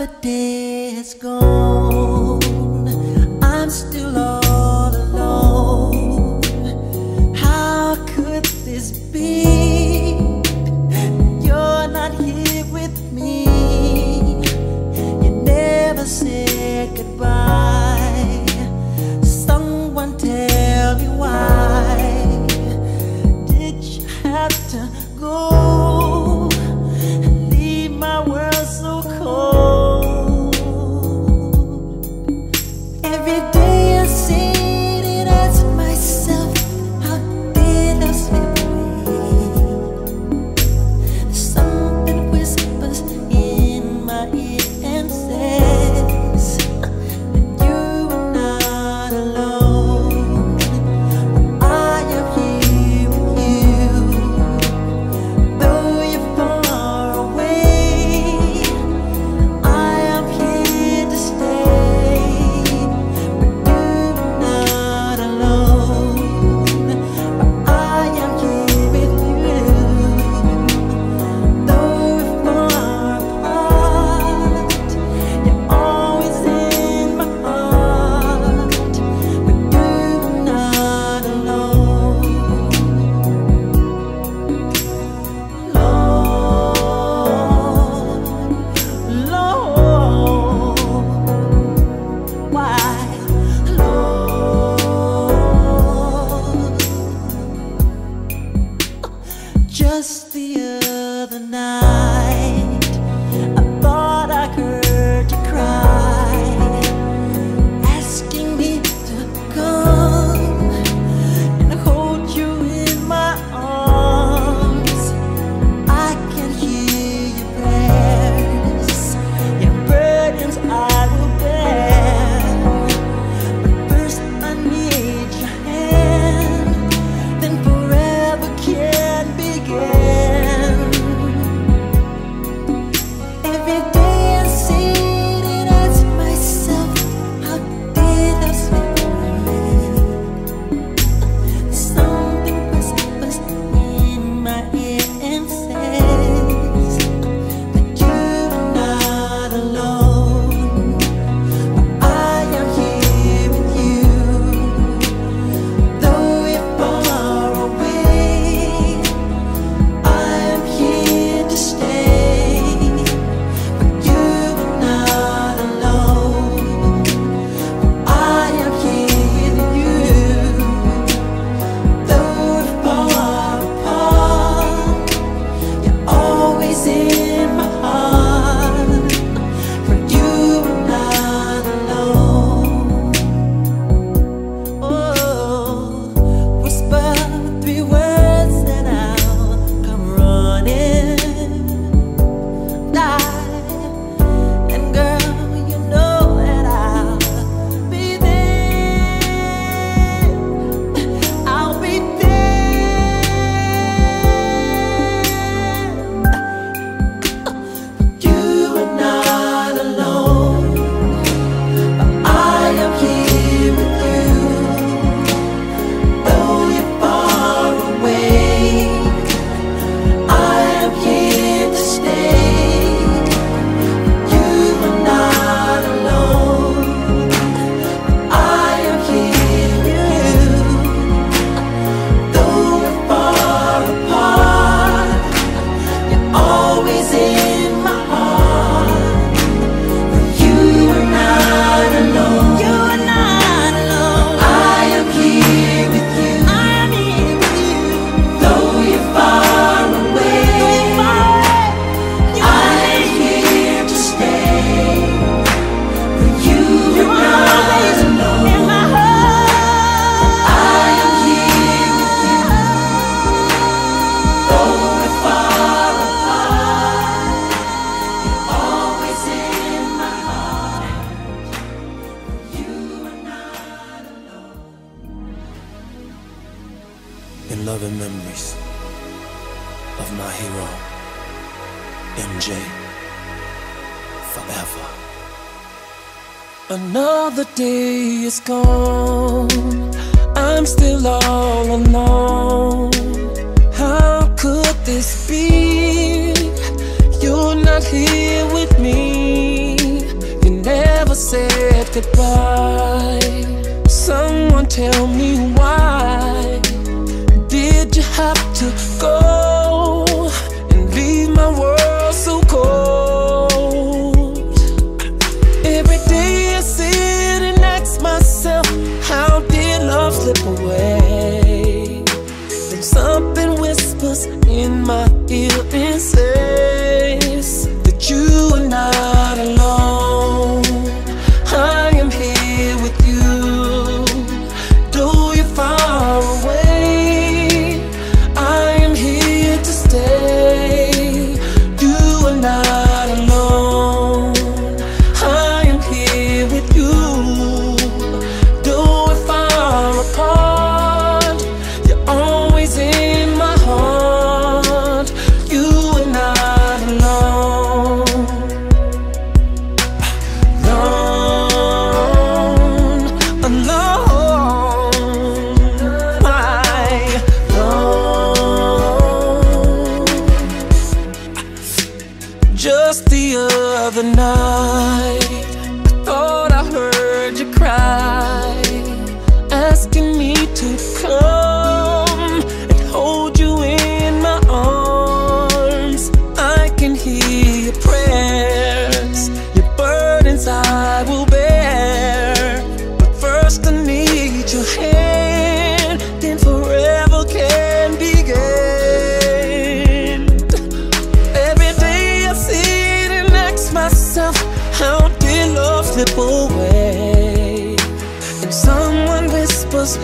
another day is gone. I'm still. of my hero, MJ, forever. Another day is gone, I'm still all alone. How could this be? You're not here with me, you never said goodbye. Someone tell me why did you have to go? Other slip away? And someone whispers